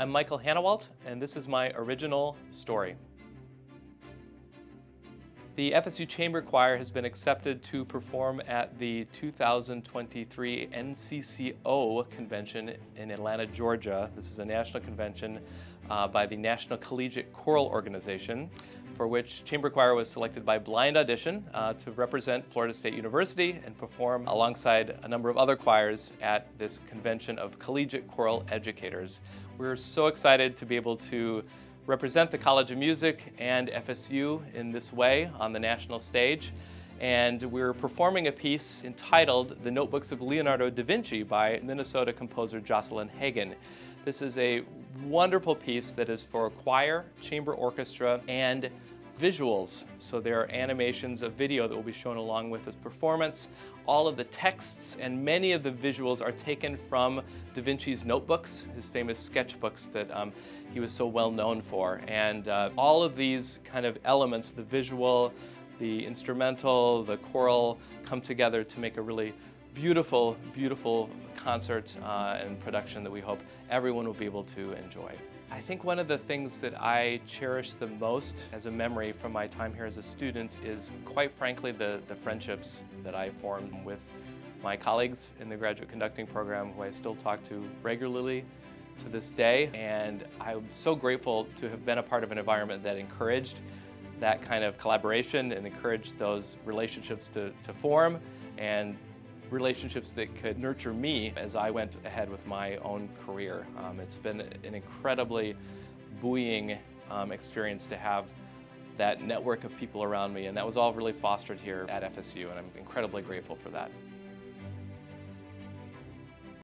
I'm Michael Hanawalt, and this is my OrigiNole story. The FSU Chamber Choir has been accepted to perform at the 2023 NCCO convention in Atlanta, Georgia. This is a national convention uh, by the National Collegiate Choral Organization, for which Chamber Choir was selected by blind audition uh, to represent Florida State University and perform alongside a number of other choirs at this convention of collegiate choral educators. We're so excited to be able to represent the College of Music and FSU in this way on the national stage. And we're performing a piece entitled The Notebooks of Leonardo da Vinci by Minnesota composer Jocelyn Hagen. This is a wonderful piece that is for choir, chamber orchestra, and visuals. So there are animations of video that will be shown along with this performance. All of the texts and many of the visuals are taken from Da Vinci's notebooks, his famous sketchbooks that um, he was so well known for. And uh, all of these kind of elements, the visual, the instrumental, the choral, come together to make a really beautiful, beautiful concert uh, and production that we hope everyone will be able to enjoy. I think one of the things that I cherish the most as a memory from my time here as a student is quite frankly the, the friendships that I formed with my colleagues in the graduate conducting program who I still talk to regularly to this day and I'm so grateful to have been a part of an environment that encouraged that kind of collaboration and encouraged those relationships to, to form and relationships that could nurture me as I went ahead with my own career. Um, it's been an incredibly buoying um, experience to have that network of people around me, and that was all really fostered here at FSU, and I'm incredibly grateful for that.